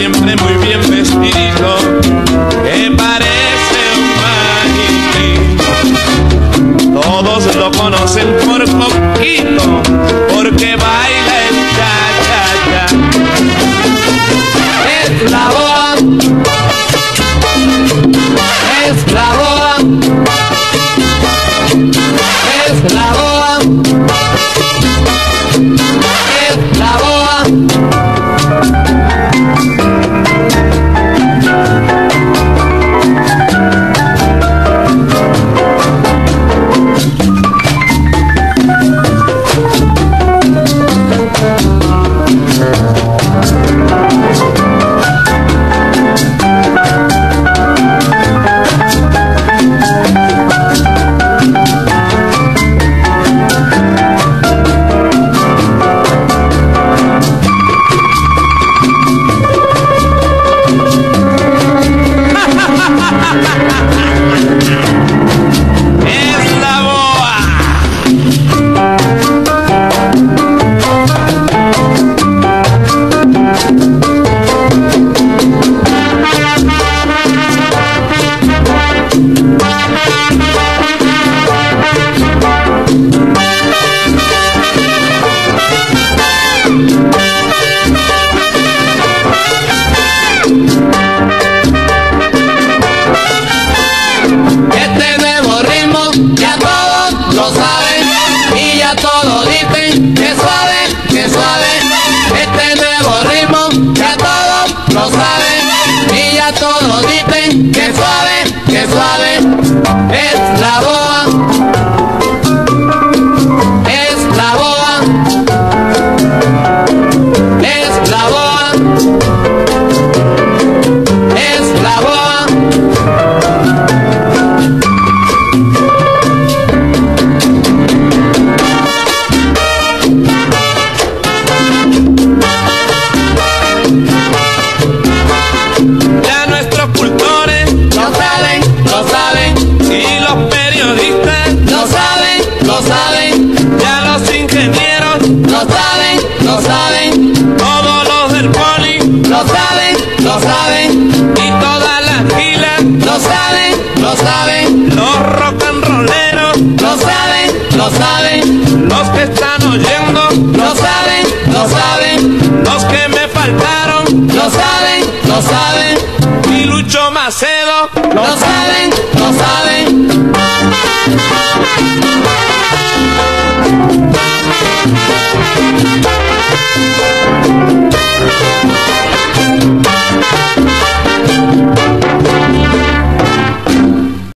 siempre muy bien vestido, que parece un maniquí. Todos lo conocen por poquito, porque baila. todos. saben, los que están oyendo, lo saben, lo saben, los que me faltaron, lo saben, lo saben, y Lucho Macedo, lo saben, lo saben.